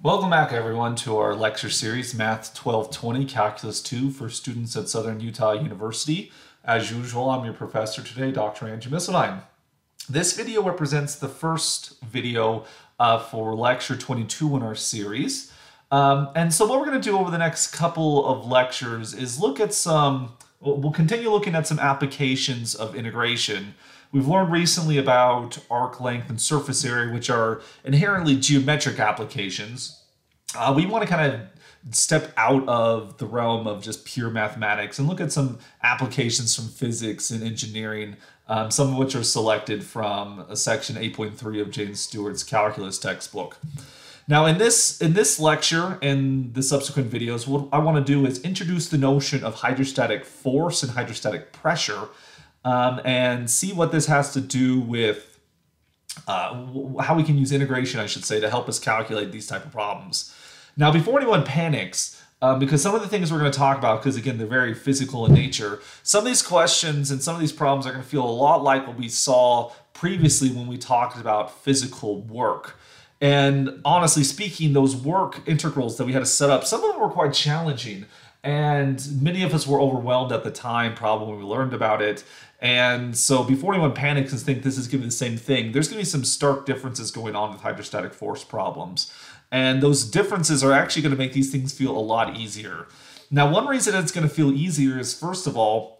Welcome back, everyone, to our lecture series, Math 1220, Calculus 2 for students at Southern Utah University. As usual, I'm your professor today, Dr. Andrew Misseldine. This video represents the first video uh, for lecture 22 in our series. Um, and so what we're going to do over the next couple of lectures is look at some, we'll continue looking at some applications of integration. We've learned recently about arc length and surface area, which are inherently geometric applications. Uh, we want to kind of step out of the realm of just pure mathematics and look at some applications from physics and engineering, um, some of which are selected from a section 8.3 of James Stewart's calculus textbook. Now, in this in this lecture and the subsequent videos, what I want to do is introduce the notion of hydrostatic force and hydrostatic pressure, um, and see what this has to do with uh, how we can use integration, I should say, to help us calculate these type of problems. Now, before anyone panics, um, because some of the things we're going to talk about, because again, they're very physical in nature, some of these questions and some of these problems are going to feel a lot like what we saw previously when we talked about physical work. And honestly speaking, those work integrals that we had to set up, some of them were quite challenging. And many of us were overwhelmed at the time, probably when we learned about it. And so before anyone panics and think this is going to be the same thing, there's going to be some stark differences going on with hydrostatic force problems. And those differences are actually going to make these things feel a lot easier. Now, one reason it's going to feel easier is, first of all,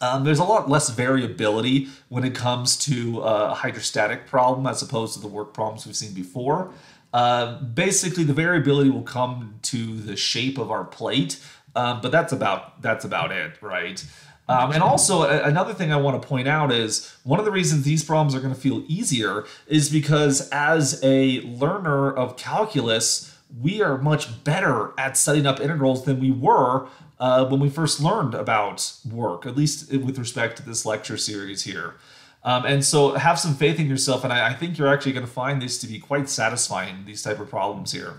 um, there's a lot less variability when it comes to a hydrostatic problem as opposed to the work problems we've seen before. Uh, basically, the variability will come to the shape of our plate, um, but that's about that's about it, right? Um, and also, another thing I want to point out is one of the reasons these problems are going to feel easier is because as a learner of calculus, we are much better at setting up integrals than we were uh, when we first learned about work, at least with respect to this lecture series here. Um, and so have some faith in yourself, and I, I think you're actually going to find this to be quite satisfying, these type of problems here.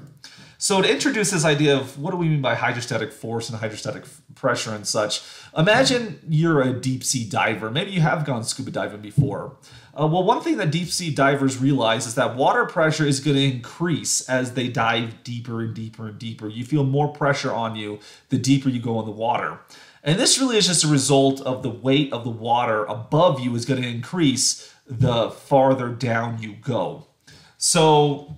So to introduce this idea of what do we mean by hydrostatic force and hydrostatic pressure and such, imagine you're a deep sea diver. Maybe you have gone scuba diving before. Uh, well, one thing that deep sea divers realize is that water pressure is going to increase as they dive deeper and deeper and deeper. You feel more pressure on you the deeper you go in the water. And this really is just a result of the weight of the water above you is going to increase the farther down you go. So,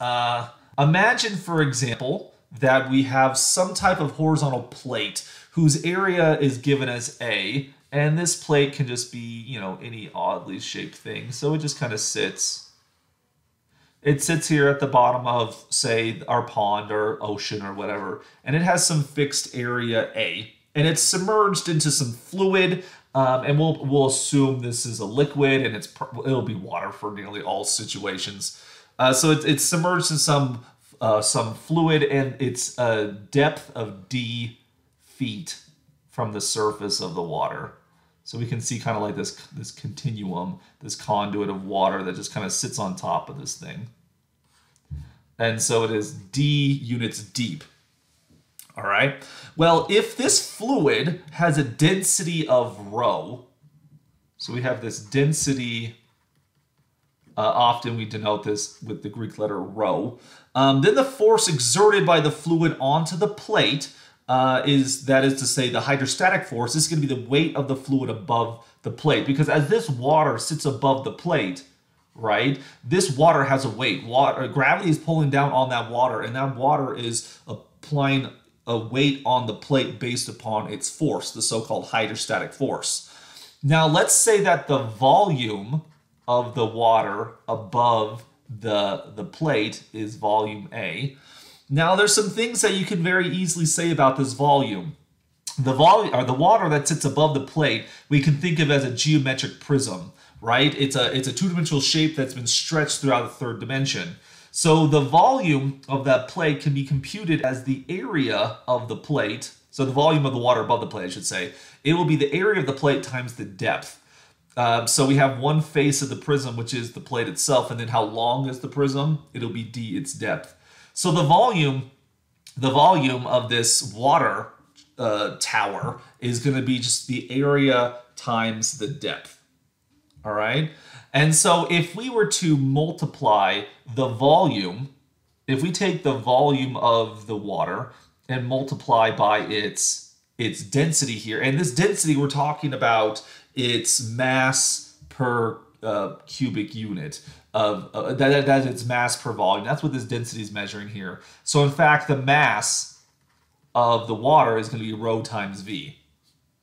uh, Imagine, for example, that we have some type of horizontal plate whose area is given as A, and this plate can just be, you know, any oddly shaped thing. So it just kind of sits. It sits here at the bottom of, say, our pond or ocean or whatever, and it has some fixed area A, and it's submerged into some fluid. Um, and we'll we'll assume this is a liquid, and it's it'll be water for nearly all situations. Uh, so it's, it's submerged in some uh, some fluid, and it's a depth of d feet from the surface of the water. So we can see kind of like this this continuum, this conduit of water that just kind of sits on top of this thing. And so it is d units deep. All right. Well, if this fluid has a density of rho, so we have this density uh, often we denote this with the Greek letter rho. Um, then the force exerted by the fluid onto the plate uh, is, that is to say, the hydrostatic force. Is going to be the weight of the fluid above the plate. Because as this water sits above the plate, right, this water has a weight. Water, gravity is pulling down on that water, and that water is applying a weight on the plate based upon its force, the so-called hydrostatic force. Now, let's say that the volume of the water above the, the plate is volume A. Now there's some things that you can very easily say about this volume. The volume or the water that sits above the plate, we can think of as a geometric prism, right? It's a it's a two-dimensional shape that's been stretched throughout the third dimension. So the volume of that plate can be computed as the area of the plate. So the volume of the water above the plate, I should say. It will be the area of the plate times the depth. Um, so we have one face of the prism, which is the plate itself, and then how long is the prism? It'll be d its depth. So the volume, the volume of this water uh, tower is going to be just the area times the depth. All right. And so if we were to multiply the volume if we take the volume of the water and multiply by its its density here, and this density we're talking about its mass per uh, cubic unit of uh, that, that its mass per volume. That's what this density is measuring here. So in fact, the mass of the water is going to be rho times v.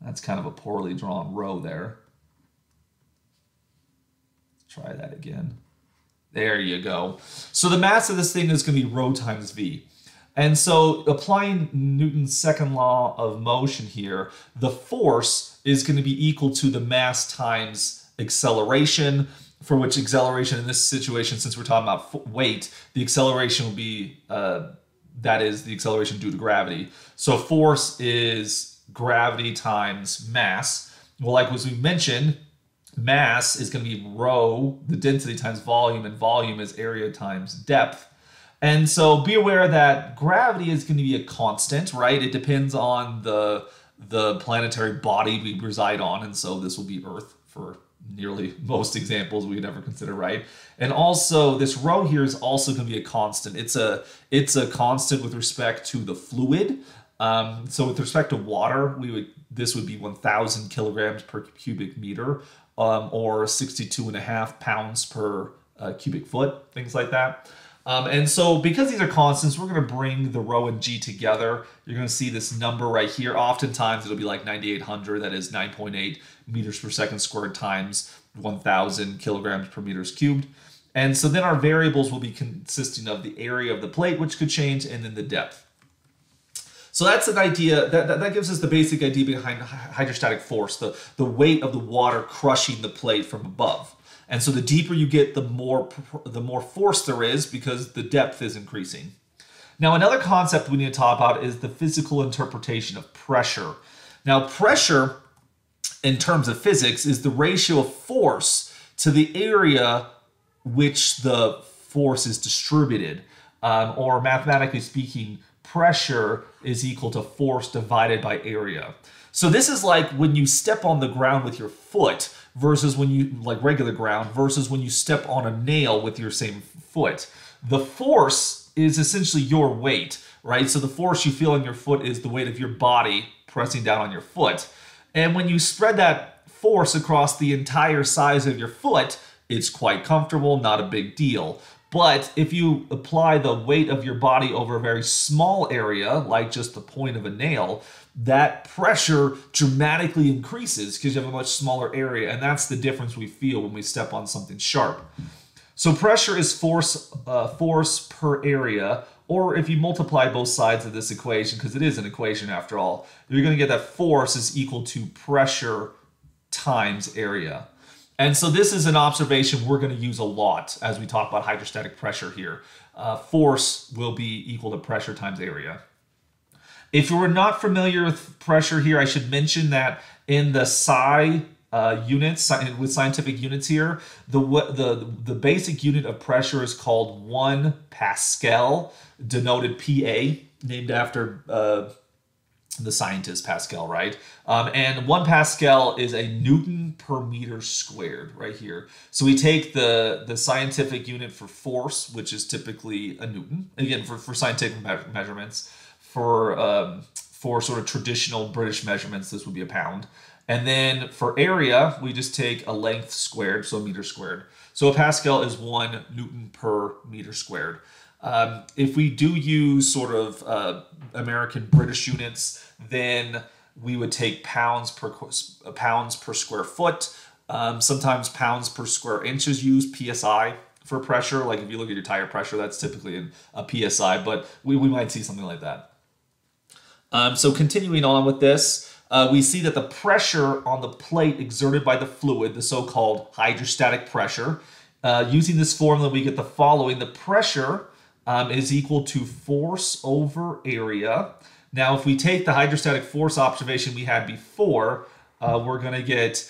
That's kind of a poorly drawn rho there. Try that again. There you go. So the mass of this thing is going to be rho times v. And so applying Newton's second law of motion here, the force is going to be equal to the mass times acceleration, for which acceleration in this situation, since we're talking about weight, the acceleration will be, uh, that is the acceleration due to gravity. So force is gravity times mass. Well, like as we mentioned, mass is going to be rho, the density times volume, and volume is area times depth. And so be aware that gravity is going to be a constant, right? It depends on the the planetary body we reside on, and so this will be Earth for nearly most examples we would ever consider, right? And also this rho here is also going to be a constant. It's a it's a constant with respect to the fluid. Um, so with respect to water, we would this would be 1,000 kilograms per cubic meter, um, or 62 and a half pounds per uh, cubic foot, things like that. Um, and so because these are constants, we're going to bring the rho and g together. You're going to see this number right here. Oftentimes it'll be like 9,800, that is 9.8 meters per second squared times 1,000 kilograms per meters cubed. And so then our variables will be consisting of the area of the plate, which could change, and then the depth. So that's an idea, that, that, that, gives us the basic idea behind hydrostatic force, the, the weight of the water crushing the plate from above. And so the deeper you get, the more the more force there is because the depth is increasing. Now, another concept we need to talk about is the physical interpretation of pressure. Now, pressure in terms of physics is the ratio of force to the area which the force is distributed. Um, or mathematically speaking, pressure is equal to force divided by area. So this is like when you step on the ground with your foot versus when you like regular ground versus when you step on a nail with your same foot. The force is essentially your weight, right? So the force you feel on your foot is the weight of your body pressing down on your foot. And when you spread that force across the entire size of your foot, it's quite comfortable, not a big deal. But if you apply the weight of your body over a very small area, like just the point of a nail, that pressure dramatically increases because you have a much smaller area. And that's the difference we feel when we step on something sharp. So pressure is force, uh, force per area, or if you multiply both sides of this equation, because it is an equation after all, you're going to get that force is equal to pressure times area. And so this is an observation we're going to use a lot as we talk about hydrostatic pressure here. Uh, force will be equal to pressure times area. If you are not familiar with pressure here, I should mention that in the SI uh, units, with scientific units here, the, the, the basic unit of pressure is called 1 Pascal, denoted PA, named after uh, the scientist Pascal, right? Um, and one Pascal is a Newton per meter squared, right here. So we take the the scientific unit for force, which is typically a Newton, again for for scientific me measurements. For um, for sort of traditional British measurements, this would be a pound. And then for area, we just take a length squared, so a meter squared. So a Pascal is one Newton per meter squared. Um, if we do use sort of uh, American British units, then we would take pounds per pounds per square foot. Um, sometimes pounds per square inch is used, psi for pressure. Like if you look at your tire pressure, that's typically in a psi, but we, we might see something like that. Um, so continuing on with this, uh, we see that the pressure on the plate exerted by the fluid, the so-called hydrostatic pressure, uh, using this formula, we get the following. The pressure um, is equal to force over area. Now, if we take the hydrostatic force observation we had before, uh, we're going to get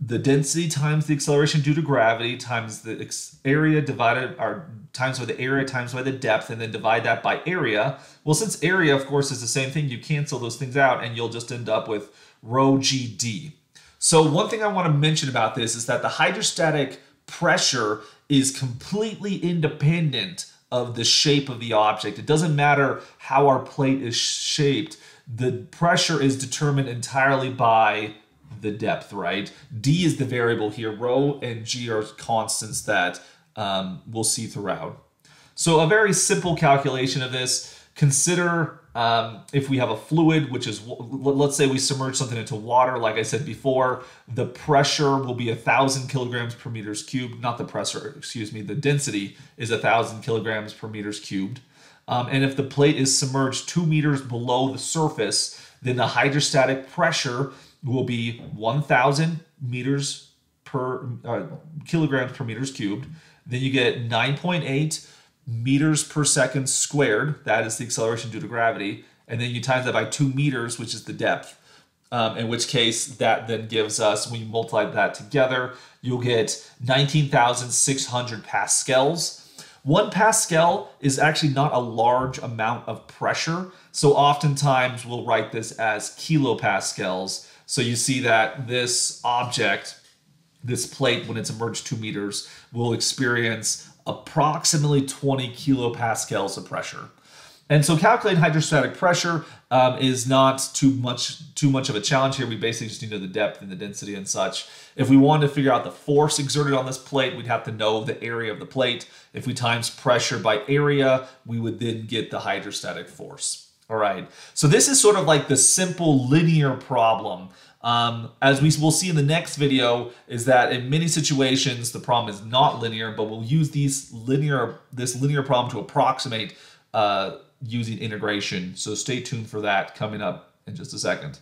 the density times the acceleration due to gravity times the area divided or times by the area times by the depth and then divide that by area. Well, since area, of course, is the same thing, you cancel those things out and you'll just end up with rho GD. So one thing I want to mention about this is that the hydrostatic pressure is completely independent of the shape of the object. It doesn't matter how our plate is shaped. The pressure is determined entirely by the depth, right? D is the variable here. Rho and G are constants that um, we'll see throughout. So a very simple calculation of this. Consider um, if we have a fluid, which is, let's say we submerge something into water, like I said before, the pressure will be a thousand kilograms per meters cubed, not the pressure, excuse me, the density is a thousand kilograms per meters cubed. Um, and if the plate is submerged two meters below the surface, then the hydrostatic pressure will be 1,000 meters per uh, kilograms per meters cubed. Then you get 9.8 meters per second squared. That is the acceleration due to gravity. And then you times that by two meters, which is the depth. Um, in which case, that then gives us, when you multiply that together, you'll get 19,600 pascals. One pascal is actually not a large amount of pressure. So oftentimes we'll write this as kilopascals. So you see that this object, this plate, when it's emerged two meters, will experience approximately 20 kilopascals of pressure. And so calculating hydrostatic pressure um, is not too much too much of a challenge here. We basically just need to know the depth and the density and such. If we wanted to figure out the force exerted on this plate, we'd have to know the area of the plate. If we times pressure by area, we would then get the hydrostatic force. All right. So this is sort of like the simple linear problem um, as we will see in the next video, is that in many situations the problem is not linear, but we'll use these linear this linear problem to approximate uh, using integration. So stay tuned for that coming up in just a second.